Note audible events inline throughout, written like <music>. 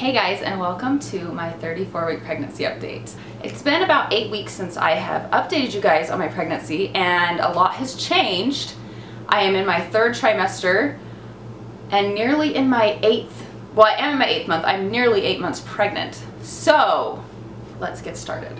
Hey guys and welcome to my 34 week pregnancy update. It's been about eight weeks since I have updated you guys on my pregnancy and a lot has changed. I am in my third trimester and nearly in my eighth, well I am in my eighth month, I'm nearly eight months pregnant. So let's get started.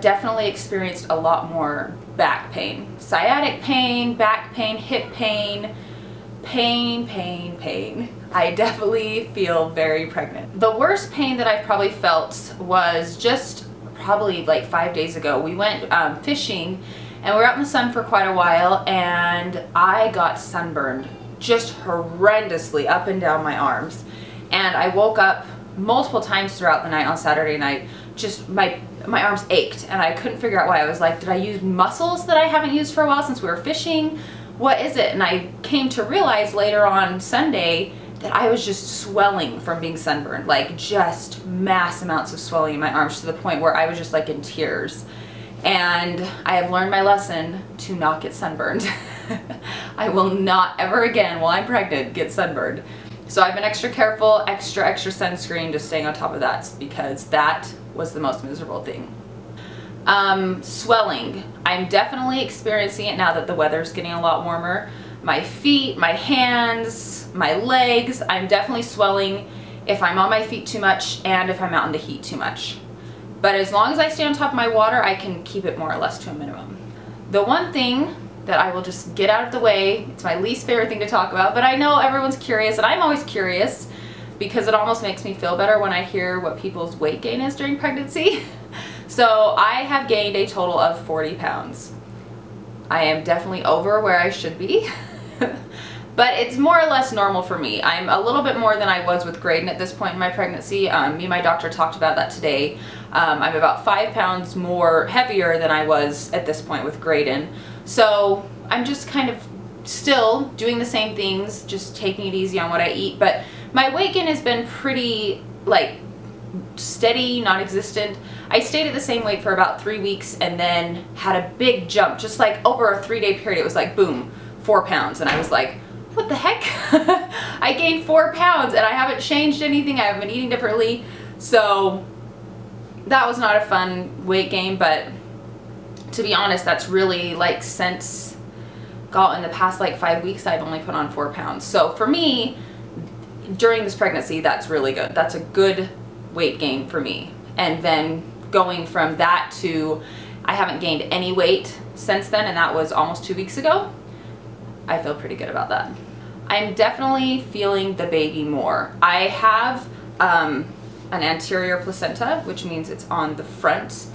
Definitely experienced a lot more back pain. Sciatic pain, back pain, hip pain, pain, pain, pain. I definitely feel very pregnant. The worst pain that I've probably felt was just probably like five days ago. We went um, fishing and we were out in the sun for quite a while and I got sunburned just horrendously up and down my arms. And I woke up multiple times throughout the night on Saturday night just my my arms ached and I couldn't figure out why. I was like, did I use muscles that I haven't used for a while since we were fishing? What is it? And I came to realize later on Sunday that I was just swelling from being sunburned, like just mass amounts of swelling in my arms to the point where I was just like in tears. And I have learned my lesson to not get sunburned. <laughs> I will not ever again while I'm pregnant get sunburned. So I've been extra careful, extra, extra sunscreen, just staying on top of that because that was the most miserable thing. Um, swelling. I'm definitely experiencing it now that the weather's getting a lot warmer. My feet, my hands, my legs, I'm definitely swelling if I'm on my feet too much and if I'm out in the heat too much. But as long as I stay on top of my water, I can keep it more or less to a minimum. The one thing that I will just get out of the way. It's my least favorite thing to talk about, but I know everyone's curious and I'm always curious because it almost makes me feel better when I hear what people's weight gain is during pregnancy. <laughs> so I have gained a total of 40 pounds. I am definitely over where I should be, <laughs> but it's more or less normal for me. I'm a little bit more than I was with Graydon at this point in my pregnancy. Um, me and my doctor talked about that today. Um, I'm about five pounds more heavier than I was at this point with Graydon. So I'm just kind of still doing the same things, just taking it easy on what I eat. But my weight gain has been pretty like steady, non-existent. I stayed at the same weight for about three weeks and then had a big jump, just like over a three day period. It was like, boom, four pounds. And I was like, what the heck? <laughs> I gained four pounds and I haven't changed anything. I haven't been eating differently. So that was not a fun weight gain, but to be honest, that's really like since, got in the past like five weeks, I've only put on four pounds. So for me, during this pregnancy, that's really good. That's a good weight gain for me. And then going from that to, I haven't gained any weight since then, and that was almost two weeks ago. I feel pretty good about that. I'm definitely feeling the baby more. I have um, an anterior placenta, which means it's on the front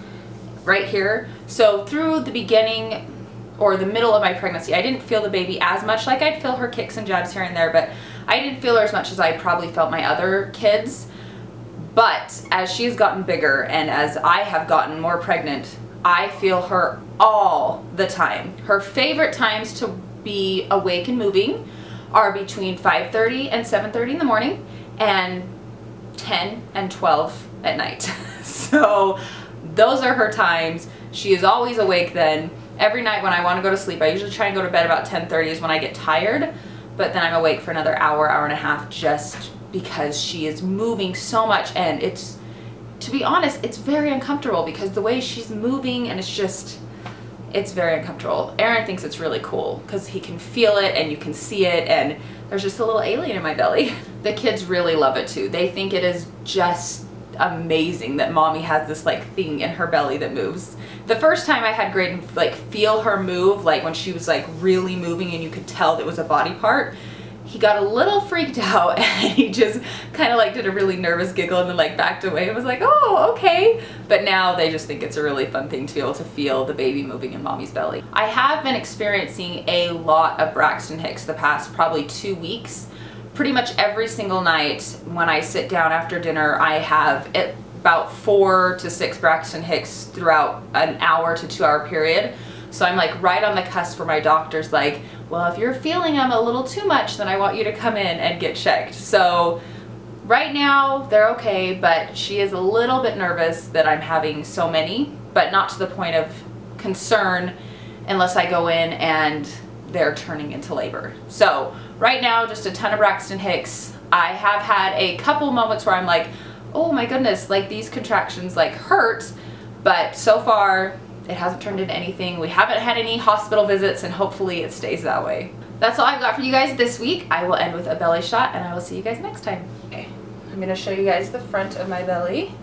right here. So through the beginning or the middle of my pregnancy, I didn't feel the baby as much. Like I'd feel her kicks and jabs here and there, but I didn't feel her as much as I probably felt my other kids. But as she's gotten bigger and as I have gotten more pregnant, I feel her all the time. Her favorite times to be awake and moving are between 5.30 and 7.30 in the morning and 10 and 12 at night. <laughs> so those are her times. She is always awake then. Every night when I want to go to sleep, I usually try and go to bed about 10.30 is when I get tired, but then I'm awake for another hour, hour and a half just because she is moving so much and it's, to be honest, it's very uncomfortable because the way she's moving and it's just, it's very uncomfortable. Aaron thinks it's really cool because he can feel it and you can see it and there's just a little alien in my belly. <laughs> The kids really love it too. They think it is just amazing that mommy has this like thing in her belly that moves. The first time I had Graydon like feel her move, like when she was like really moving and you could tell that was a body part, he got a little freaked <laughs> out and he just kind of like did a really nervous giggle and then like backed away and was like, oh, okay. But now they just think it's a really fun thing to be able to feel the baby moving in mommy's belly. I have been experiencing a lot of Braxton Hicks the past probably two weeks pretty much every single night when I sit down after dinner, I have about four to six Braxton Hicks throughout an hour to two hour period. So I'm like right on the cusp where my doctor's like, well, if you're feeling them a little too much, then I want you to come in and get checked. So right now they're okay, but she is a little bit nervous that I'm having so many, but not to the point of concern unless I go in and they're turning into labor. So right now, just a ton of Braxton Hicks. I have had a couple moments where I'm like, oh my goodness, like these contractions like hurt, but so far it hasn't turned into anything. We haven't had any hospital visits and hopefully it stays that way. That's all I've got for you guys this week. I will end with a belly shot and I will see you guys next time. Okay, I'm gonna show you guys the front of my belly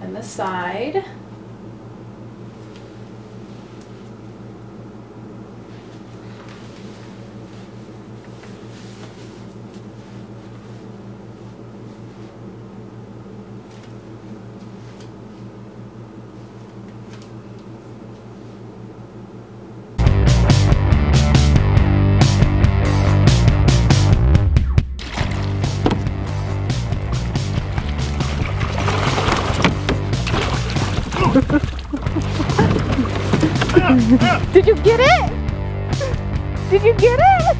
and the side. Did you get it? Did you get it?